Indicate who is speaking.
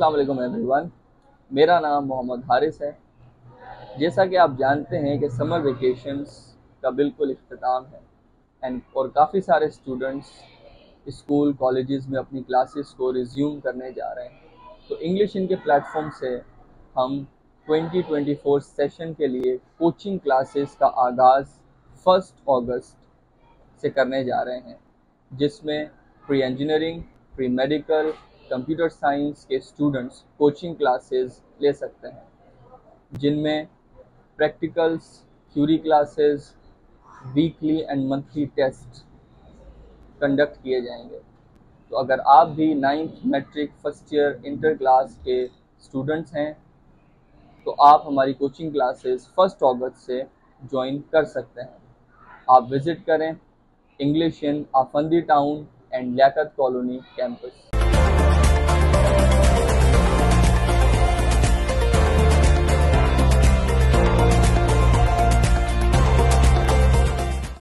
Speaker 1: वालेकुम एवरीवन मेरा नाम मोहम्मद हारिस है। जैसा कि आप जानते हैं कि समर वेकेशंस का बिल्कुल अख्ताम है। एंड और काफ़ी सारे स्टूडेंट्स स्कूल कॉलेजेस में अपनी क्लासेस को रिज्यूम करने जा रहे हैं। तो इंग्लिश इनके प्लेटफॉर्म से हम 2024 सेशन के लिए कोचिंग क्लासेस का आगाज़ फ़र्स्ट अगस्त से करने जा रहे हैं, जिसमें pre engineering pre medical computer science के स्टूडेंट्स कोचिंग क्लासेस ले सकते हैं, जिनमें practicals theory classes weekly and monthly test conduct किए जाएँगे। तो अगर आप भी ninth matric first year inter class के स्टूडेंट्स हैं तो आप हमारी कोचिंग क्लासेस फ़र्स्ट अगस्त से ज्वाइन कर सकते हैं। आप विज़िट करें English in Afandi town and Liaquat colony campus